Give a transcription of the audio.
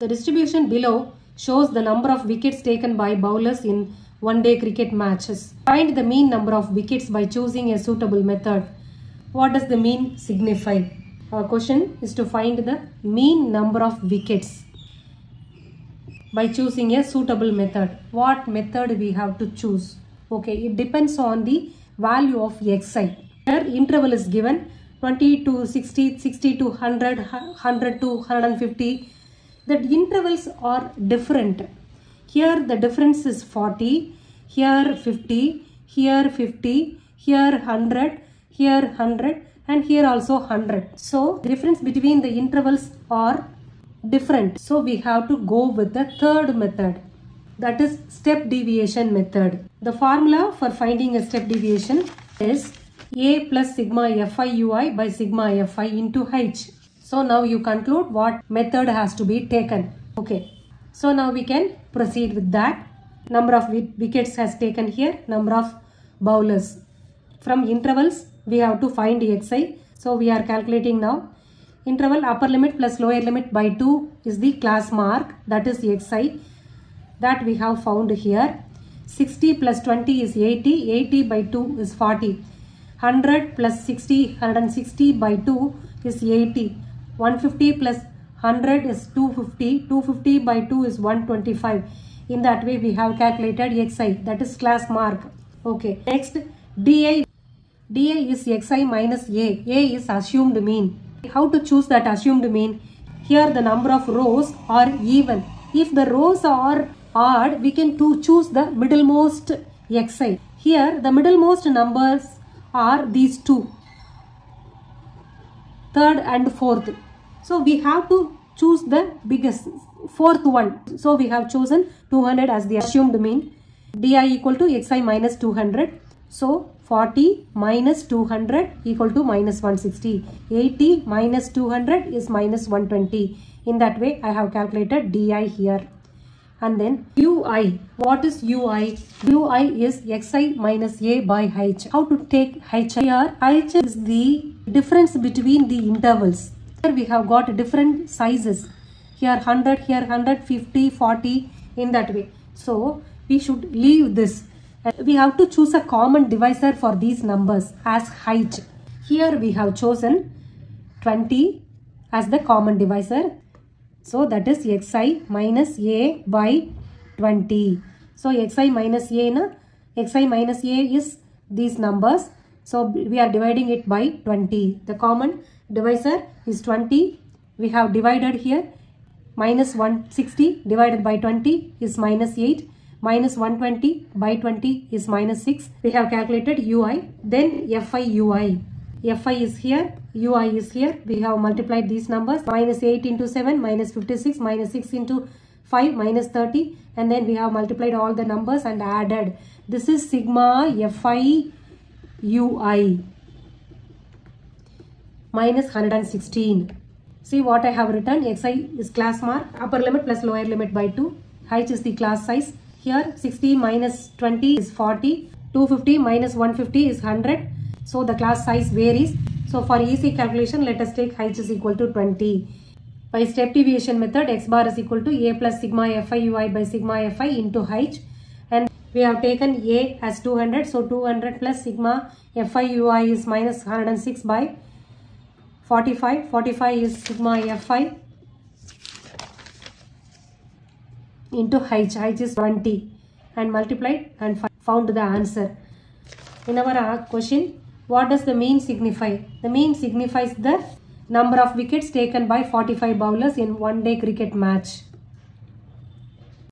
The distribution below shows the number of wickets taken by bowlers in one day cricket matches. Find the mean number of wickets by choosing a suitable method. What does the mean signify? Our question is to find the mean number of wickets by choosing a suitable method. What method we have to choose? Okay, it depends on the value of xi. Here interval is given 20 to 60, 60 to 100, 100 to 150. The intervals are different. Here the difference is 40, here 50, here 50, here 100, here 100 and here also 100. So the difference between the intervals are different. So we have to go with the third method that is step deviation method. The formula for finding a step deviation is a plus sigma fi ui by sigma fi into h. So now you conclude what method has to be taken. Okay. So now we can proceed with that. Number of wickets has taken here. Number of bowlers. From intervals we have to find xi. So we are calculating now. Interval upper limit plus lower limit by 2 is the class mark. That is xi. That we have found here. 60 plus 20 is 80. 80 by 2 is 40. 100 plus 60, 160 by 2 is 80. 150 plus 100 is 250. 250 by 2 is 125. In that way we have calculated xi that is class mark. Okay. Next di. di is xi minus a. a is assumed mean. How to choose that assumed mean? Here the number of rows are even. If the rows are odd, we can choose the middlemost xi. Here the middlemost numbers are these two. Third and fourth. So we have to choose the biggest fourth one. So we have chosen 200 as the assumed mean. di equal to xi minus 200. So 40 minus 200 equal to minus 160. 80 minus 200 is minus 120. In that way I have calculated di here. And then ui. What is ui? ui is xi minus a by h. How to take h? Here h is the difference between the intervals. Here we have got different sizes. Here 100, here 150, 40 in that way. So we should leave this. We have to choose a common divisor for these numbers as height. Here we have chosen 20 as the common divisor. So that is xi minus a by 20. So xi minus a na xi minus a is these numbers. So we are dividing it by 20. The common divisor is 20. We have divided here minus 160 divided by 20 is minus 8 minus 120 by 20 is minus 6. We have calculated ui. Then fi ui. fi is here. ui is here. We have multiplied these numbers. Minus 8 into 7 minus 56 minus 6 into 5 minus 30 and then we have multiplied all the numbers and added. This is sigma fi ui minus 116. See what I have written. xi is class mark. Upper limit plus lower limit by 2. h is the class size. Here 60 minus 20 is 40. 250 minus 150 is 100. So the class size varies. So for easy calculation, let us take h is equal to 20. By step deviation method, x bar is equal to a plus sigma fi ui by sigma fi into h. And we have taken a as 200. So 200 plus sigma fi ui is minus 106 by 45. 45 is sigma fi into height. Height is 20 and multiplied and found the answer. In our uh, question, what does the mean signify? The mean signifies the number of wickets taken by 45 bowlers in one day cricket match.